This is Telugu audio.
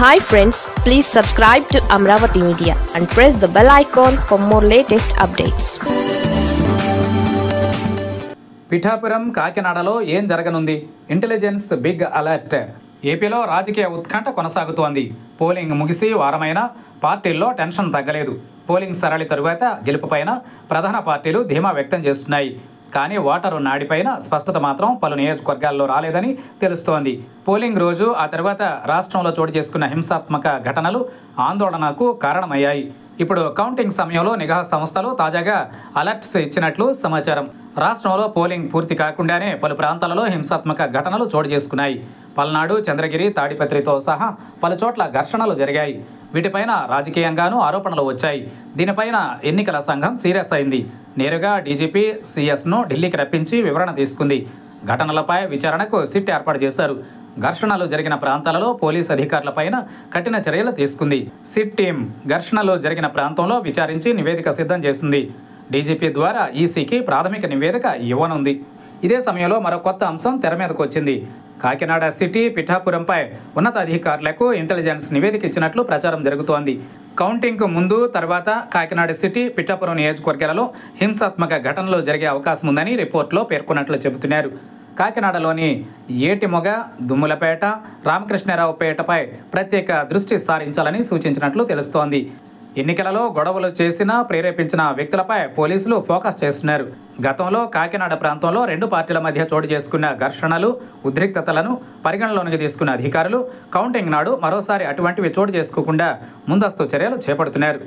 Hi friends please subscribe to Amaravati media and press the bell icon for more latest updates Pithapuram కాకినాడలో ఏం జరగనుంది? ఇంటెలిజెన్స్ బిగ్ అలర్ట్ ఏపీలో రాజకీయ ఉత్కంఠ కొనసాగుతోంది. పోలింగ్ ముగిసి వారమైన పార్టీల్లో టెన్షన్ తగ్గలేదు. పోలింగ్ సరళి తరువాత గెలుపుపైన ప్రధాన పార్టీలు ధీమా వ్యక్తం చేస్తున్నాయి. కానీ ఓటరు నాడిపైన స్పష్టత మాత్రం పలు నియోజకవర్గాల్లో రాలేదని తెలుస్తోంది. పోలింగ్ రోజు ఆ తర్వాత రాష్ట్రంలో చోటు చేసుకున్న హింసాత్మక ఘటనలు ఆందోళనకు కారణమయ్యాయి. ఇప్పుడు కౌంటింగ్ సమయంలో నిఘా సంస్థలు తాజాగా అలర్ట్స్ ఇచ్చినట్లు సమాచారం. రాష్ట్రంలో పోలింగ్ పూర్తి కాకుండానే పలు ప్రాంతాలలో హింసాత్మక ఘటనలు చోటు చేసుకున్నాయి. పల్నాడు చంద్రగిరి తాడిపత్రితో సహా పలు చోట్ల ఘర్షణలు జరిగాయి. వీటిపైన రాజకీయంగానూ ఆరోపణలు వచ్చాయి. దీనిపైన ఎన్నికల సంఘం సీరియస్ అయింది. నేరుగా డీజీపీ సీఎస్ను ఢిల్లీకి రప్పించి వివరణ తీసుకుంది. ఘటనలపై విచారణకు సిట్ ఏర్పాటు చేశారు. ఘర్షణలు జరిగిన ప్రాంతాలలో పోలీస్ అధికారులపైన కఠిన చర్యలు తీసుకుంది. సిట్ టీం ఘర్షణలు జరిగిన ప్రాంతంలో విచారించి నివేదిక సిద్ధం చేసింది. డీజీపీ ద్వారా ఈసీకి ప్రాథమిక నివేదిక ఇవ్వనుంది. ఇదే సమయంలో మరో కొత్త అంశం తెర మీదకు వచ్చింది. కాకినాడ సిటీ పిఠాపురంపై ఉన్నతాధికారులకు ఇంటెలిజెన్స్ నివేదిక ఇచ్చినట్లు ప్రచారం జరుగుతోంది. కౌంటింగ్కు ముందు తర్వాత కాకినాడ సిటీ పిఠాపురం నియోజకవర్గాలలో హింసాత్మక ఘటనలు జరిగే అవకాశం ఉందని రిపోర్ట్లో పేర్కొన్నట్లు చెబుతున్నారు. కాకినాడలోని ఏటిమొగ దుమ్ములపేట రామకృష్ణారావుపేటపై ప్రత్యేక దృష్టి సారించాలని సూచించినట్లు తెలుస్తోంది. ఎన్నికలలో గొడవలు చేసిన ప్రేరేపించిన వ్యక్తులపై పోలీసులు ఫోకస్ చేస్తున్నారు. గతంలో కాకినాడ ప్రాంతంలో రెండు పార్టీల మధ్య చోటు చేసుకున్న ఘర్షణలు ఉద్రిక్తతలను పరిగణలోనికి తీసుకున్న అధికారులు కౌంటింగ్ నాడు మరోసారి అటువంటివి చోటు చేసుకోకుండా ముందస్తు చర్యలు చేపడుతున్నారు.